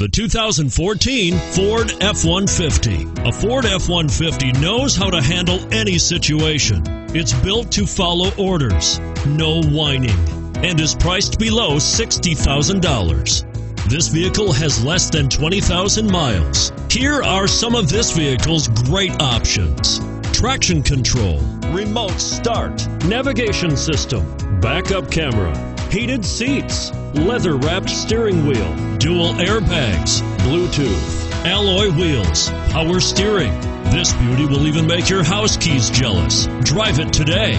The 2014 Ford F-150. A Ford F-150 knows how to handle any situation. It's built to follow orders, no whining, and is priced below $60,000. This vehicle has less than 20,000 miles. Here are some of this vehicle's great options. Traction control, remote start, navigation system, backup camera, heated seats, leather wrapped steering wheel, dual airbags, Bluetooth, alloy wheels, power steering. This beauty will even make your house keys jealous. Drive it today.